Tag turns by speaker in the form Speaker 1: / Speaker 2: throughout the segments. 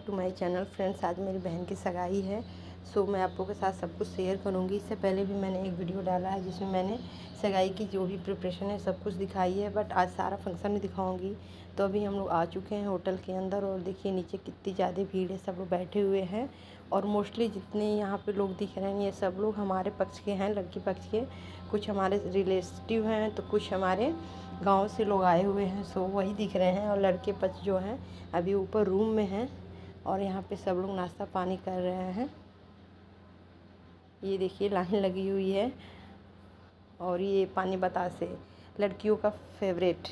Speaker 1: Back to my channel friends आज मेरी बहन की सगाई है सो मैं आप लोगों के साथ सब कुछ शेयर करूँगी। इससे पहले भी मैंने एक वीडियो डाला है, जिसमें मैंने सगाई की जो भी प्रिपरेशन है, सब कुछ दिखाई है बट आज सारा फ़ंक्शन नहीं दिखाऊँगी। तो अभी हम लोग आ चुके हैं होटल के अंदर, और देखिए नीचे कितनी ज़्यादा भीड़ है, सब लोग बैठे हुए हैं, और मोस्टली जितने यहाँ पे लोग दिख रहे हैं, ये सब लोग हमारे पक्ष के हैं, लड़की पक्ष के। कुछ हमारे रिलेटिव हैं तो कुछ हमारे गाँव से लोग आए हुए हैं सो वही दिख रहे हैं, और लड़के पक्ष जो हैं, अभी ऊपर रूम में हैं। और यहाँ पे सब लोग नाश्ता पानी कर रहे हैं। ये देखिए, लाइन लगी हुई है और ये पानी बतासे, लड़कियों का फेवरेट।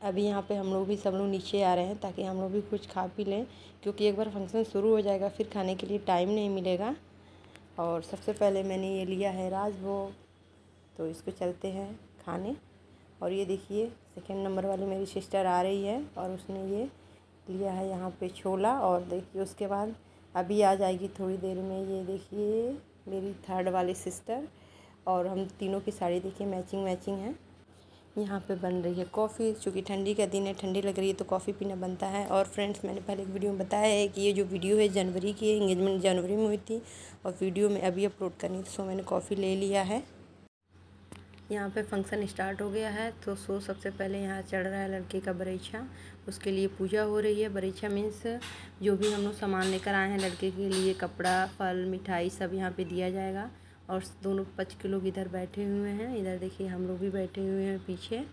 Speaker 1: अभी यहाँ पे हम लोग भी सब लोग नीचे आ रहे हैं ताकि हम लोग भी कुछ खा पी लें, क्योंकि एक बार फ़ंक्शन शुरू हो जाएगा, फिर खाने के लिए टाइम नहीं मिलेगा। और सबसे पहले मैंने ये लिया है राजभोग तो इसको चलते हैं खाने। और ये देखिए सेकेंड नंबर वाली मेरी सिस्टर आ रही है और उसने ये लिया है यहाँ पे छोला और देखिए उसके बाद अभी आ जाएगी थोड़ी देर में ये देखिए मेरी थर्ड वाली सिस्टर और हम तीनों की साड़ी देखिए मैचिंग मैचिंग है। यहाँ पे बन रही है कॉफ़ी चूँकि ठंडी का दिन है, ठंडी लग रही है तो कॉफ़ी पीना बनता है। और फ्रेंड्स मैंने पहले एक वीडियो में बताया है कि ये जो वीडियो है जनवरी की है इंगेजमेंट जनवरी में हुई थी और वीडियो में अभी अपलोड करनी थी सो मैंने कॉफ़ी ले लिया है। यहाँ पे फ़ंक्शन स्टार्ट हो गया है तो सो सबसे पहले यहाँ चढ़ रहा है लड़के का बरीछा उसके लिए पूजा हो रही है। बरीछा मीन्स जो भी हम लोग सामान लेकर आए हैं लड़के के लिए, कपड़ा, फल, मिठाई सब यहाँ पे दिया जाएगा। और दोनों पच के लोग इधर बैठे हुए हैं। इधर देखिए हम लोग भी बैठे हुए हैं पीछे।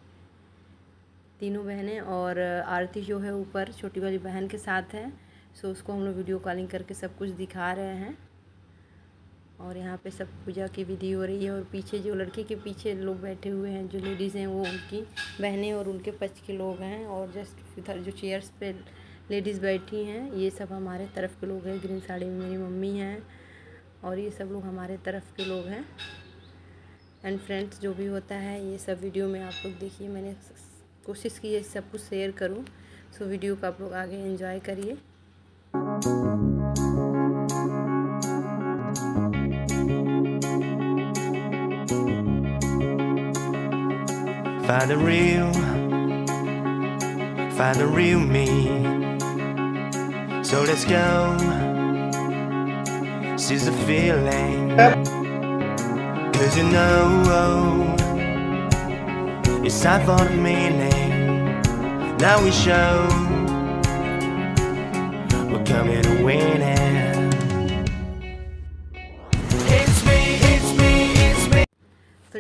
Speaker 1: तीनों बहनें और आरती जो है ऊपर, छोटी वाली बहन के साथ है। सो उसको हम लोग वीडियो कॉलिंग करके सब कुछ दिखा रहे हैं। और यहाँ पे सब पूजा की विधि हो रही है और पीछे जो लड़के के पीछे लोग बैठे हुए हैं, जो लेडीज़ हैं, वो उनकी बहनें और उनके पच के लोग हैं और जस्ट इधर जो चेयर्स पे लेडीज़ बैठी हैं, ये सब हमारे तरफ़ के लोग हैं ग्रीन साड़ी में मेरी मम्मी हैं और ये सब लोग हमारे तरफ़ के लोग हैं। एंड फ्रेंड्स जो भी होता है, ये सब वीडियो में आप लोग देखिए, मैंने कोशिश की है सब कुछ शेयर करूँ सो वीडियो को आप लोग आगे इन्जॉय करिए।
Speaker 2: Find the real, find the real me. So let's go. Seize the feeling. Cause you know it's time for the meaning. Now we show we're coming to win it.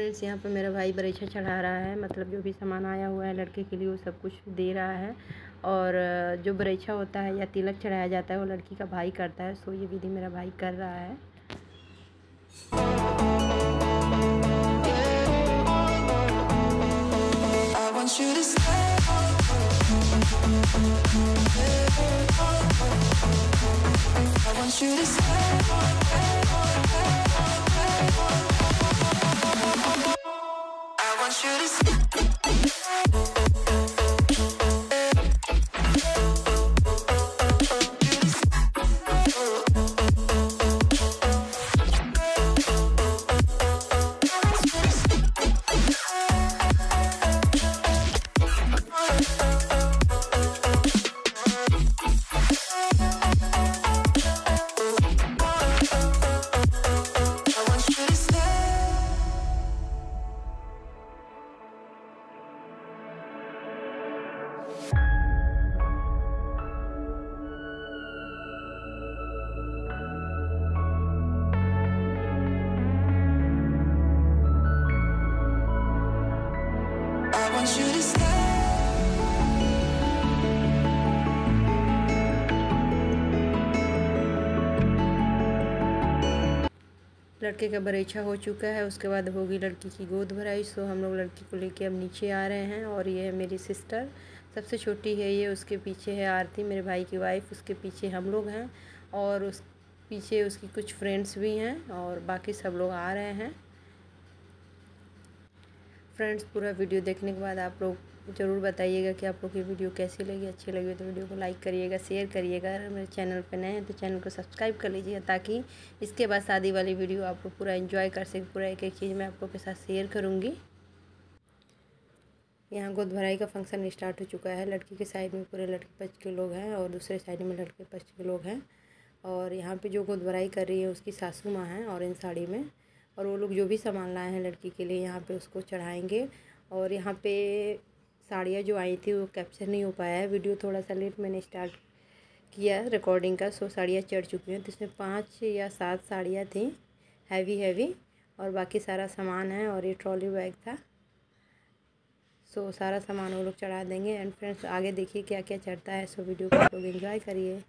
Speaker 1: Friends यहाँ पे मेरा भाई बरीछा चढ़ा रहा है मतलब जो भी सामान आया हुआ है लड़के के लिए वो सब कुछ दे रहा है। और जो बरीछा होता है या तिलक चढ़ाया जाता है वो लड़की का भाई करता है, सो ये विधि मेरा भाई कर रहा है।
Speaker 3: I want you to stay. should have
Speaker 1: लड़के का बरीछा हो चुका है, उसके बाद होगी लड़की की गोद भराई। सो हम लोग लड़की को लेके अब नीचे आ रहे हैं और ये है मेरी सिस्टर। सबसे छोटी है ये, उसके पीछे है आरती, मेरे भाई की वाइफ उसके पीछे हम लोग हैं और उस पीछे उसकी कुछ फ्रेंड्स भी हैं और बाकी सब लोग आ रहे हैं। फ्रेंड्स पूरा वीडियो देखने के बाद आप लोग ज़रूर बताइएगा कि आप लोग की वीडियो कैसी लगी। अच्छी लगी तो वीडियो को लाइक करिएगा, शेयर करिएगा अगर मेरे चैनल पर नए हैं तो चैनल को सब्सक्राइब कर लीजिएगा ताकि इसके बाद शादी वाली वीडियो आपको पूरा एंजॉय कर सके, पूरा एक एक चीज़ मैं आप लोग के साथ शेयर करूँगी। यहाँ गोद भराई का फ़ंक्शन स्टार्ट हो चुका है। लड़की के साइड में पूरे लड़के पक्ष के लोग हैं और दूसरे साइड में लड़के पक्ष के लोग हैं। और यहाँ पे जो गोद भराई कर रही है उसकी सासू माँ हैं ऑरेंज साड़ी में। और वो लोग जो भी सामान लाए हैं लड़की के लिए यहाँ पे उसको चढ़ाएँगे। और यहाँ पे साड़ियाँ जो आई थी वो कैप्चर नहीं हो पाया है। वीडियो थोड़ा सा लेट मैंने स्टार्ट किया रिकॉर्डिंग का सो साड़ियाँ चढ़ चुकी हैं। तो इसमें पाँच या सात साड़ियाँ थी हैवी हैवी और बाकी सारा सामान है और ये ट्रॉली बैग था। सो सारा सामान वो लोग चढ़ा देंगे। एंड फ्रेंड्स आगे देखिए क्या क्या चढ़ता है। सो वीडियो को आप लोग इन्जॉय करिए।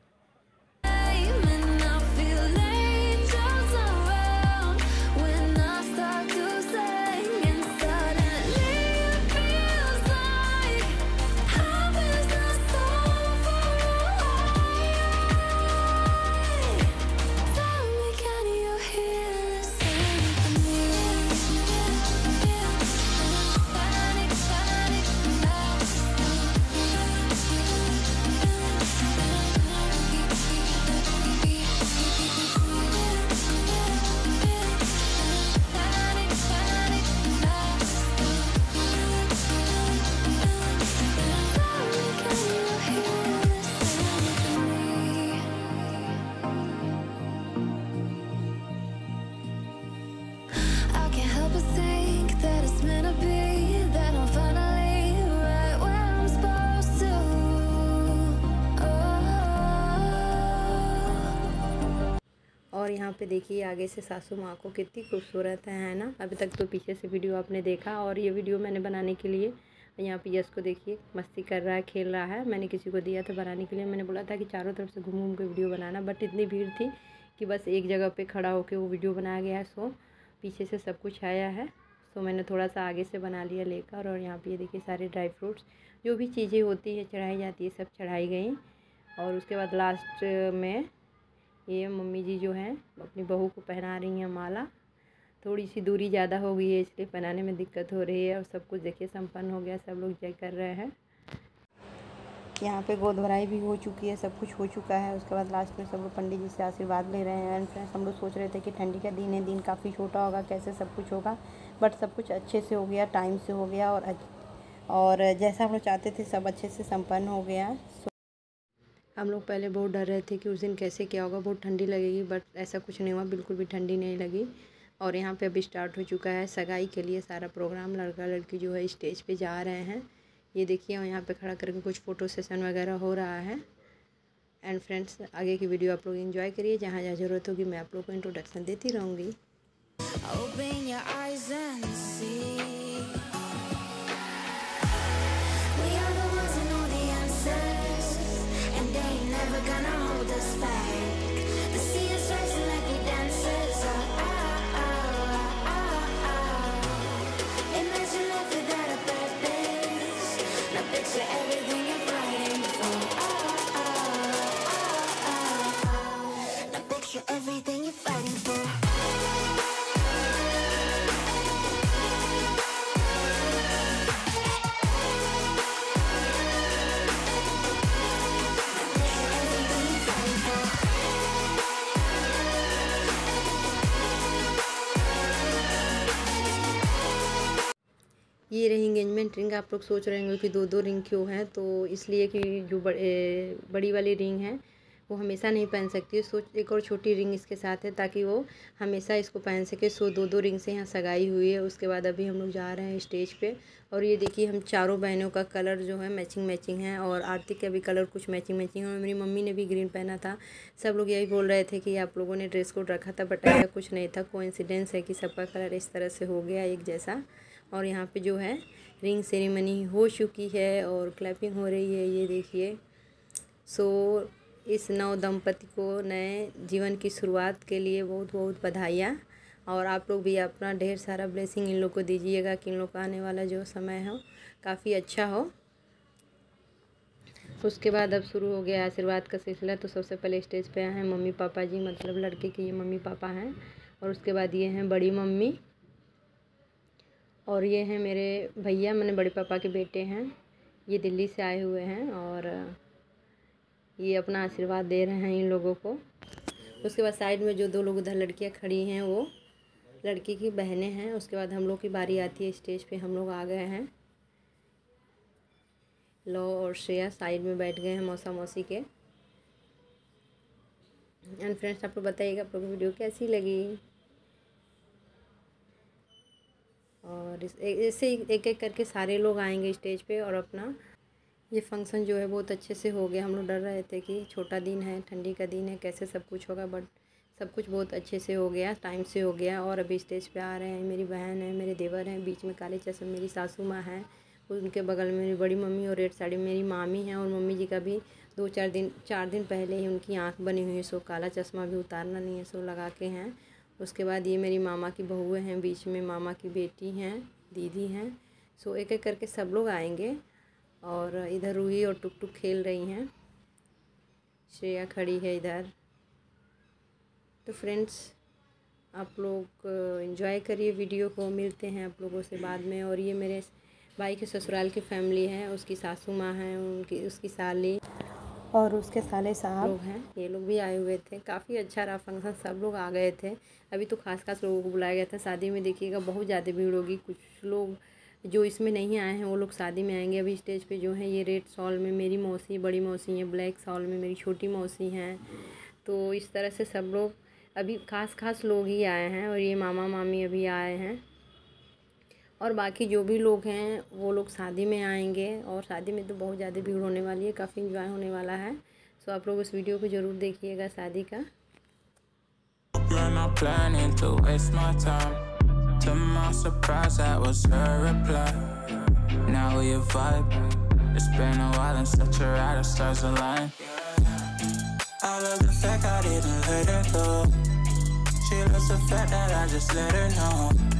Speaker 1: और यहाँ पे देखिए आगे से सासू माँ को कितनी खूबसूरत है ना? अभी तक तो पीछे से वीडियो आपने देखा और ये वीडियो मैंने बनाने के लिए यहाँ पे यश को देखिए मस्ती कर रहा है, खेल रहा है। मैंने किसी को दिया था बनाने के लिए। मैंने बोला था कि चारों तरफ़ से घूम घूम के वीडियो बनाना, बट इतनी भीड़ थी कि बस एक जगह पे खड़ा होकर वो वीडियो बनाया गया है। सो, पीछे से सब कुछ आया है। सो, मैंने थोड़ा सा आगे से बना लिया लेकर और यहाँ पे ये देखिए सारे ड्राई फ्रूट्स, जो भी चीज़ें होती है, चढ़ाई जाती है, सब चढ़ाई गई। और उसके बाद लास्ट में ये मम्मी जी जो हैं, अपनी बहू को पहना रही हैं माला। थोड़ी सी दूरी ज़्यादा हो गई है, इसलिए पहनाने में दिक्कत हो रही है और सब कुछ देखिए, संपन्न हो गया, सब लोग जय कर रहे हैं। यहाँ पे गोद भराई भी हो चुकी है, सब कुछ हो चुका है। उसके बाद लास्ट में सब लोग पंडित जी से आशीर्वाद ले रहे हैं। एंड फ्रेंड्स हम लोग सोच रहे थे कि ठंडी का दिन है, दिन काफ़ी छोटा होगा, कैसे सब कुछ होगा? बट सब कुछ अच्छे से हो गया टाइम से हो गया और और जैसा हम लोग चाहते थे, सब अच्छे से संपन्न हो गया। हम लोग पहले बहुत डर रहे थे कि उस दिन कैसे क्या होगा, बहुत ठंडी लगेगी बट ऐसा कुछ नहीं हुआ, बिल्कुल भी ठंडी नहीं लगी। और यहाँ पे अभी स्टार्ट हो चुका है सगाई के लिए सारा प्रोग्राम लड़का लड़की जो है स्टेज पे जा रहे हैं। ये देखिए, और यहाँ पे खड़ा करके कुछ फ़ोटो सेशन वगैरह हो रहा है। एंड फ्रेंड्स आगे की वीडियो आप लोग इन्जॉय करिए, जहाँ जहाँ ज़रूरत होगी मैं आप लोग को इंट्रोडक्शन देती रहूँगी। इंगेजमेंट रिंग आप लोग सोच रहे होंगे कि दो दो रिंग क्यों हैं? तो इसलिए कि जो बड़े बड़ी वाली रिंग है, वो हमेशा नहीं पहन सकती है। सो एक और छोटी रिंग इसके साथ है ताकि वो हमेशा इसको पहन सके। सो दो दो रिंग से यहाँ सगाई हुई है। उसके बाद अभी हम लोग जा रहे हैं स्टेज पे। और ये देखिए हम चारों बहनों का कलर जो है मैचिंग मैचिंग है। और आरती का भी कलर कुछ मैचिंग मैचिंग है। मेरी मम्मी ने भी ग्रीन पहना था। सब लोग यही बोल रहे थे कि आप लोगों ने ड्रेस कोड रखा था बट ऐसा कुछ नहीं था। कोइंसिडेंस है कि सबका कलर इस तरह से हो गया, एक जैसा। और यहाँ पे जो है रिंग सेरेमनी हो चुकी है और क्लैपिंग हो रही है, ये देखिए। सो, इस नव दंपति को नए जीवन की शुरुआत के लिए बहुत बहुत बधाइयाँ। और आप लोग भी अपना ढेर सारा ब्लेसिंग इन लोग को दीजिएगा कि इन लोग का आने वाला जो समय हो काफ़ी अच्छा हो। उसके बाद अब शुरू हो गया आशीर्वाद का सिलसिला। तो सबसे पहले स्टेज पे आए हैं मम्मी पापा जी मतलब लड़के के ये मम्मी पापा हैं। और उसके बाद ये हैं बड़ी मम्मी। और ये हैं मेरे भैया, मैंने बड़े पापा के बेटे हैं। ये दिल्ली से आए हुए हैं और ये अपना आशीर्वाद दे रहे हैं इन लोगों को। उसके बाद साइड में जो दो लोग उधर लड़कियाँ खड़ी हैं, वो लड़की की बहनें हैं। उसके बाद हम लोग की बारी आती है स्टेज पे, हम लोग आ गए हैं। लो और श्रेया साइड में बैठ गए हैं मौसा मौसी के। एंड फ्रेंड्स आप लोग बताइएगा आप लोग वीडियो कैसी लगी? और ऐसे एक एक करके सारे लोग आएँगे स्टेज पे और अपना ये फ़ंक्शन जो है बहुत अच्छे से हो गया। हम लोग डर रहे थे कि छोटा दिन है, ठंडी का दिन है, कैसे सब कुछ होगा बट सब कुछ बहुत अच्छे से हो गया टाइम से हो गया और अभी स्टेज पे आ रहे हैं। मेरी बहन है, मेरे देवर हैं, बीच में काले चश्मे, मेरी सासू माँ हैं, उनके बगल में मेरी बड़ी मम्मी और रेड साड़ी मेरी मामी हैं और मम्मी जी का भी दो चार दिन चार दिन पहले ही उनकी आँख बनी हुई है, सो काला चश्मा भी उतारना नहीं है, सो लगा के हैं। उसके बाद ये मेरी मामा की बहुएँ हैं, बीच में मामा की बेटी हैं, दीदी हैं। सो एक एक करके सब लोग आएँगे और इधर रूही और टुक टुक खेल रही हैं। श्रेया खड़ी है इधर। तो फ्रेंड्स आप लोग इन्जॉय करिए वीडियो को, मिलते हैं आप लोगों से बाद में। और ये मेरे भाई के ससुराल की फैमिली है, उसकी सासू माँ हैं, उनकी, उसकी साली। और उसके साले साहब। लोग हैं, ये लोग भी आए हुए थे। काफ़ी अच्छा रहा फ़ंक्शन सब लोग आ गए थे। अभी तो खास खास लोगों को बुलाया गया था। शादी में देखिएगा, बहुत ज़्यादा भीड़ होगी। कुछ लोग जो इसमें नहीं आए हैं, वो लोग शादी में आएँगे। अभी स्टेज पे जो है, ये रेड सॉल में मेरी मौसी, बड़ी मौसी हैं। ब्लैक सॉल में मेरी छोटी मौसी हैं। तो इस तरह से सब लोग अभी खास खास लोग ही आए हैं और ये मामा, मामी अभी आए हैं। और बाकी जो भी लोग हैं वो लोग शादी में आएँगे और शादी में तो बहुत ज़्यादा भीड़ होने वाली है काफ़ी इंजॉय होने वाला है सो आप लोग इस वीडियो को ज़रूर देखिएगा शादी का.
Speaker 4: I love the fact I didn't let her go. She loves the fact that I just let her know.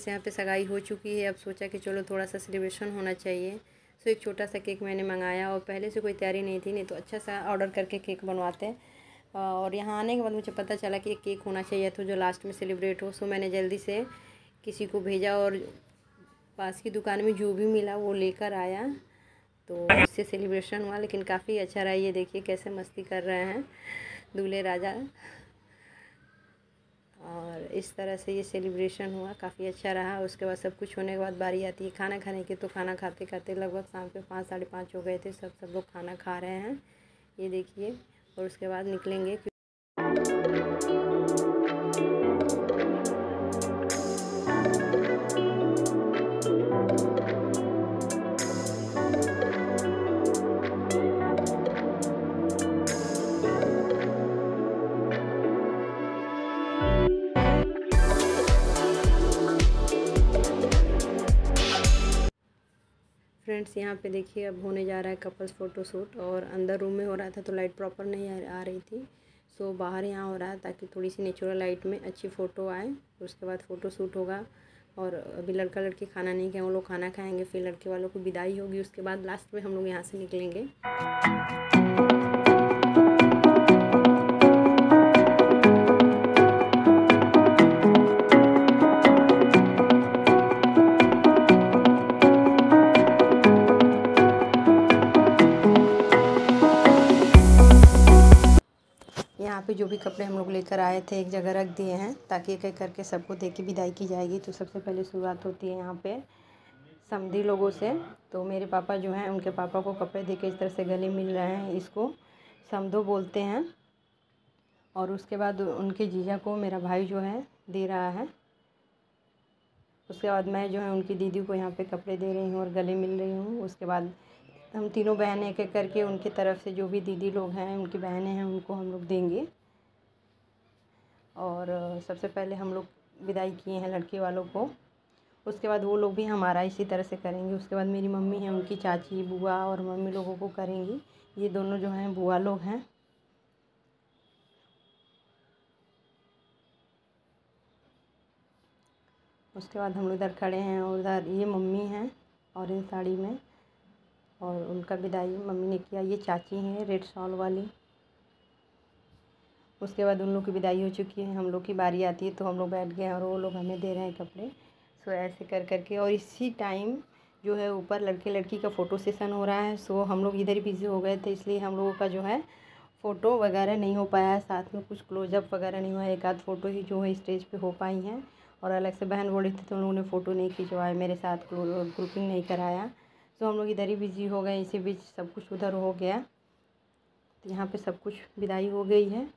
Speaker 1: Friends यहाँ पे सगाई हो चुकी है। अब सोचा कि चलो थोड़ा सा सेलिब्रेशन होना चाहिए। सो एक छोटा सा केक मैंने मंगाया और पहले से कोई तैयारी नहीं थी, नहीं तो अच्छा सा ऑर्डर करके केक बनवाते। और यहाँ आने के बाद मुझे पता चला कि एक केक होना चाहिए तो जो लास्ट में सेलिब्रेट हो। सो मैंने जल्दी से किसी को भेजा और पास की दुकान में जो भी मिला वो लेकर आया। तो उससे सेलिब्रेशन हुआ, लेकिन काफ़ी अच्छा रहा। ये देखिए कैसे मस्ती कर रहे हैं दूल्हे राजा। और इस तरह से ये सेलिब्रेशन हुआ, काफ़ी अच्छा रहा। उसके बाद सब कुछ होने के बाद बारी आती है खाना खाने की तो खाना खाते खाते लगभग शाम के पाँच, साढ़े पाँच हो गए थे। सब सब लोग खाना खा रहे हैं। ये देखिए, और उसके बाद निकलेंगे फ्रेंड्स यहाँ पे देखिए अब होने जा रहा है कपल्स फ़ोटो शूट और अंदर रूम में हो रहा था तो लाइट प्रॉपर नहीं आ, आ रही थी। सो बाहर यहाँ हो रहा है ताकि थोड़ी सी नेचुरल लाइट में अच्छी फ़ोटो आए उसके बाद फ़ोटो शूट होगा। और अभी लड़का लड़की खाना नहीं खाए वो लोग खाना खाएँगे फिर लड़के वालों को विदाई होगी उसके बाद लास्ट में हम लोग यहाँ से निकलेंगे। पे जो भी कपड़े हम लोग लेकर आए थे, एक जगह रख दिए हैं ताकि एक एक करके सबको दे के विदाई की जाएगी। तो सबसे पहले शुरुआत होती है यहाँ पे समधी लोगों से। तो मेरे पापा जो हैं, उनके पापा को कपड़े दे के इस तरह से गले मिल रहे हैं इसको। समधो बोलते हैं। और उसके बाद उनके जीजा को मेरा भाई जो है, दे रहा है। उसके बाद मैं जो है, उनकी दीदी को यहाँ पे कपड़े दे रही हूँ और गले मिल रही हूँ। उसके बाद हम तीनों बहनें एक एक करके उनकी तरफ़ से जो भी दीदी लोग हैं, उनकी बहनें हैं, उनको हम लोग देंगे। और सबसे पहले हम लोग विदाई किए हैं लड़के वालों को। उसके बाद वो लोग भी हमारा इसी तरह से करेंगे। उसके बाद मेरी मम्मी हैं, उनकी चाची, बुआ और मम्मी लोगों को करेंगी। ये दोनों जो हैं, बुआ लोग हैं। उसके बाद हम उधर खड़े हैं और उधर ये मम्मी हैं ऑरेंज साड़ी में। और उनका विदाई मम्मी ने किया। ये चाची हैं, रेड शॉल वाली। उसके बाद उन लोग की विदाई हो चुकी है, हम लोग की बारी आती है तो हम लोग बैठ गए हैं और वो लोग हमें दे रहे हैं कपड़े। सो, ऐसे कर करके और इसी टाइम जो है ऊपर लड़के लड़की का फ़ोटो सेशन हो रहा है, सो हम लोग इधर ही बिज़ी हो गए थे, इसलिए हम लोगों का जो है फ़ोटो वगैरह नहीं हो पाया है। साथ में कुछ क्लोजअप वगैरह नहीं हुआ एक आध फ़ोटो ही जो है स्टेज पे हो पाई हैं और अलग से बहन बोली थी तो उन लोगों ने फ़ोटो नहीं खिंचवाया मेरे साथ ग्रुपिंग नहीं कराया। तो हम लोग इधर ही बिज़ी हो गए, इसी बीच सब कुछ उधर हो गया। तो यहाँ पे सब कुछ विदाई हो गई है।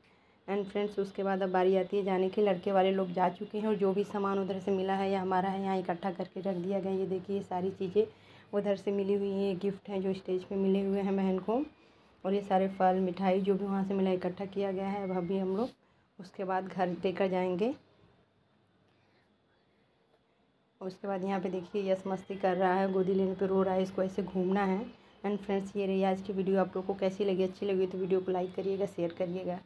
Speaker 1: एंड फ्रेंड्स उसके बाद अब बारी आती है जाने की। लड़के वाले लोग जा चुके हैं और जो भी सामान उधर से मिला है या हमारा है, यहाँ इकट्ठा करके रख दिया गया ये देखिए, ये सारी चीज़ें उधर से मिली हुई हैं। गिफ्ट हैं जो स्टेज पे मिले हुए हैं बहन को। और ये सारे फल, मिठाई जो भी वहाँ से मिला इकट्ठा किया गया है। अब अभी हम लोग उसके बाद घर लेकर जाएँगे। उसके बाद यहाँ पे देखिए, यस मस्ती कर रहा है, गोदी लेने पे रो रहा है, इसको ऐसे घूमना है। एंड फ्रेंड्स ये रही आज की वीडियो। आप लोग को कैसी लगी? अच्छी लगी तो वीडियो को लाइक करिएगा शेयर करिएगा।